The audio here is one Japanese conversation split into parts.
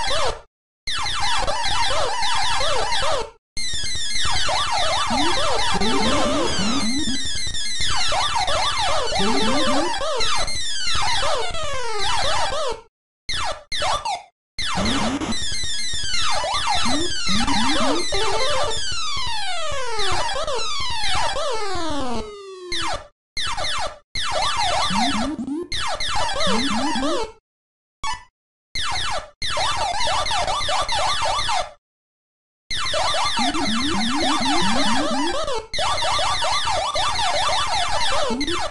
Oh! Oh,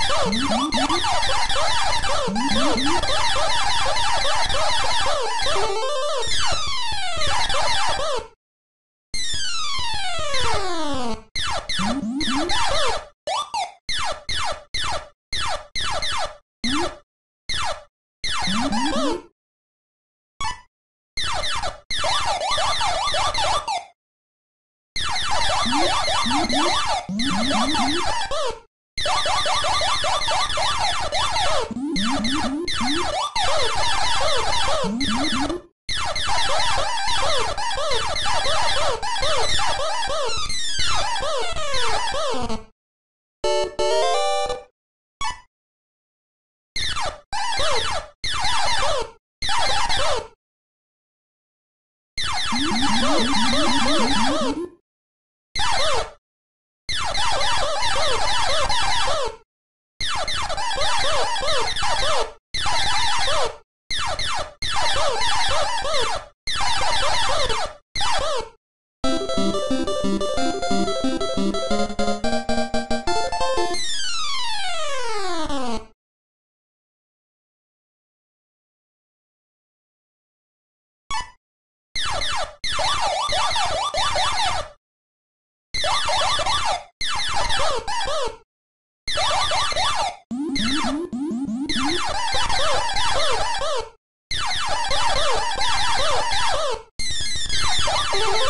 What? Oh, my God. you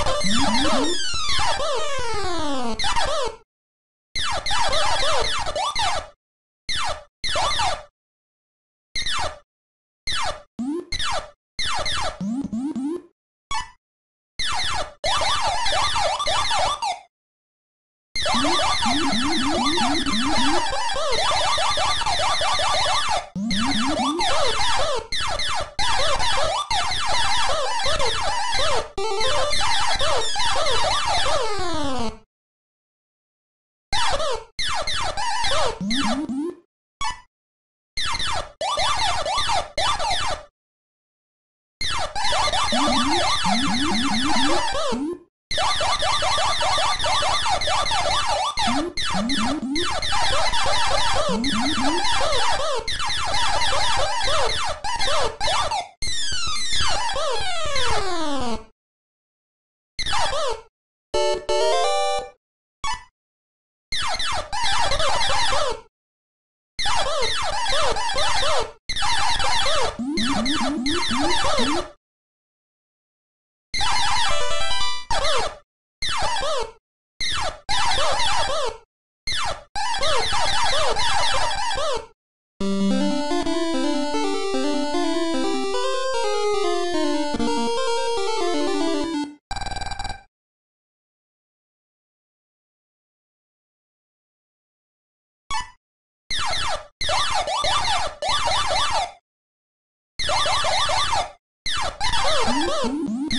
Oh! Woo!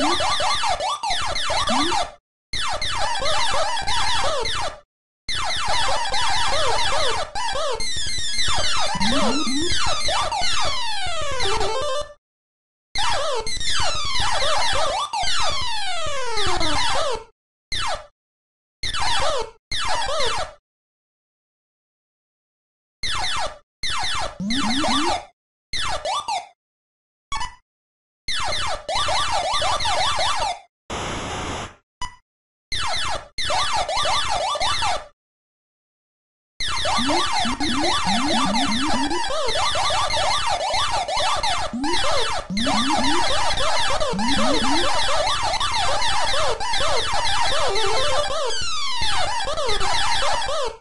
No! Boop!